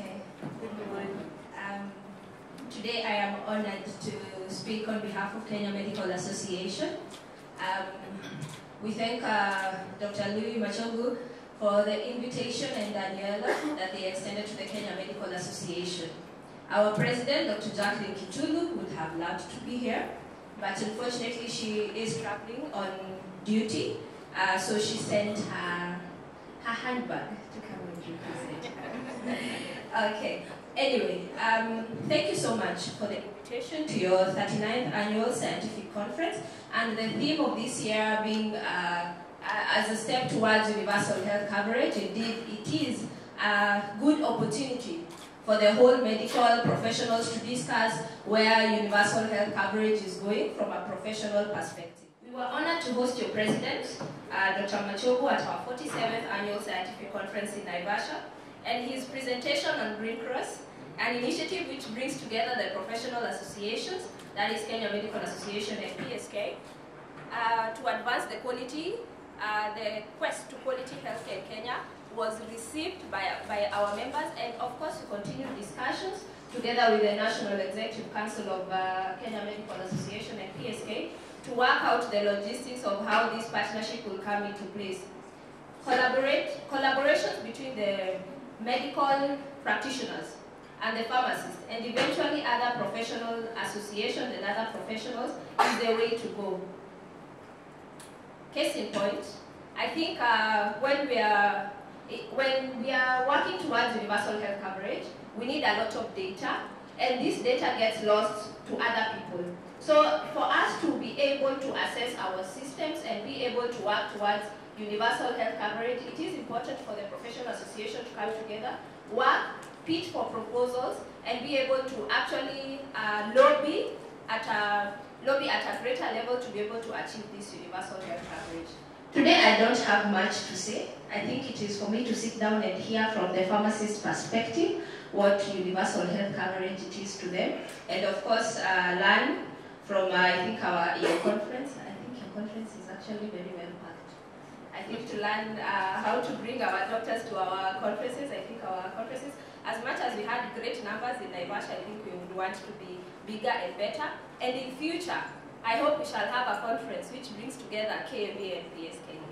Okay, good morning. Um, today I am honored to speak on behalf of Kenya Medical Association. Um, we thank uh, Dr. Louis Machogu for the invitation and Daniela that they extended to the Kenya Medical Association. Our president, Dr. Jacqueline Kitulu, would have loved to be here, but unfortunately she is traveling on duty, uh, so she sent her, her handbag to come and you okay, anyway, um, thank you so much for the invitation to your 39th annual scientific conference, and the theme of this year being uh, as a step towards universal health coverage. Indeed, it is a good opportunity for the whole medical professionals to discuss where universal health coverage is going from a professional perspective. We were honored to host your president, uh, Dr. Machogu, at our 47th annual scientific conference in Naivasha, and his presentation on Green Cross, an initiative which brings together the professional associations, that is Kenya Medical Association and PSK, uh, to advance the quality, uh, the quest to quality healthcare in Kenya was received by, by our members and of course we continue discussions together with the National Executive Council of uh, Kenya Medical Association and PSK to work out the logistics of how this partnership will come into place. Collaborate, collaborations between the medical practitioners and the pharmacists and eventually other professional associations and other professionals is the way to go. Case in point, I think uh, when we are when we are working towards universal health coverage, we need a lot of data, and this data gets lost to other people. So for us to be able to assess our systems and be able to work towards universal health coverage, it is important for the professional association to come together, work, pitch for proposals, and be able to actually uh, lobby at a lobby at a greater level to be able to achieve this universal health coverage. Today I don't have much to say. I think it is for me to sit down and hear from the pharmacist perspective what universal health coverage it is to them. And of course, uh, learn from, uh, I think, our your conference. I think your conference is actually very well packed. I think to learn uh, how to bring our doctors to our conferences, I think our conferences, as much as we had great numbers in Naivasha, I think we would want to be bigger and better. And in future, I hope we shall have a conference which brings together KMA and PSK.